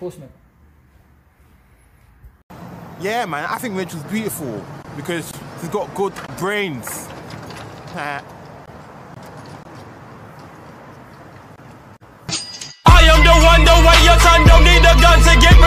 Post mo. Yeah, man, I think Rachel's beautiful because she's got good brains. I am the one, the way your son don't need a gun to get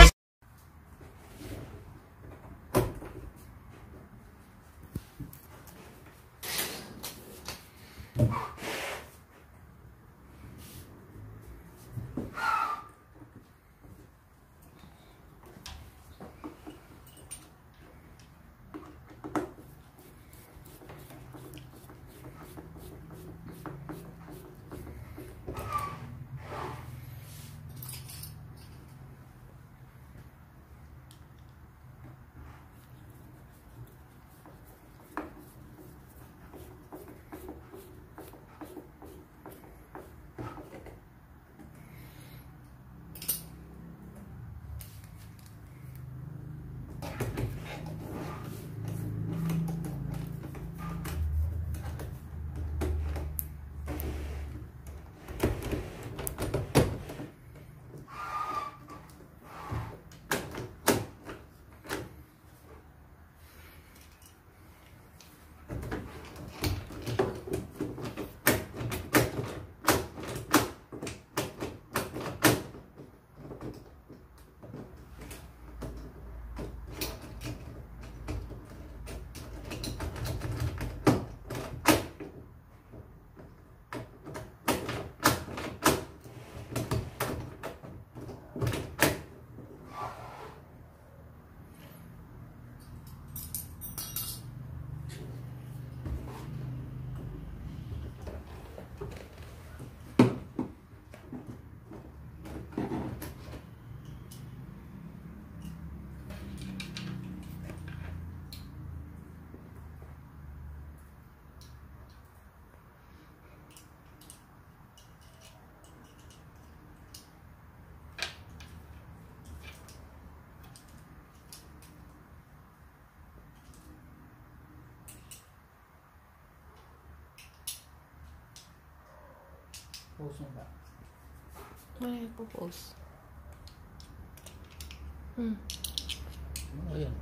Post mo ba? May po post. Hmm. Ano yun?